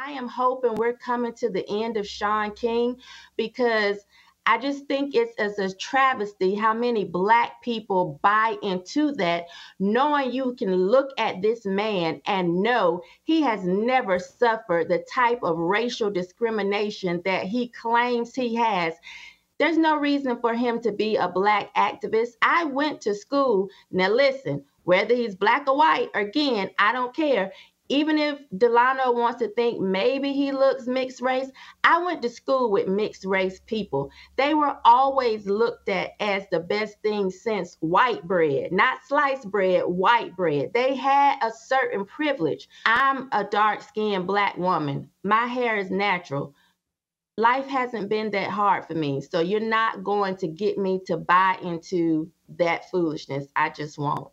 I am hoping we're coming to the end of Shaun King because I just think it's as a travesty how many black people buy into that, knowing you can look at this man and know he has never suffered the type of racial discrimination that he claims he has. There's no reason for him to be a black activist. I went to school. Now, listen, whether he's black or white, again, I don't care even if Delano wants to think maybe he looks mixed race, I went to school with mixed race people. They were always looked at as the best thing since white bread, not sliced bread, white bread. They had a certain privilege. I'm a dark skinned black woman, my hair is natural. Life hasn't been that hard for me. So you're not going to get me to buy into that foolishness. I just won't.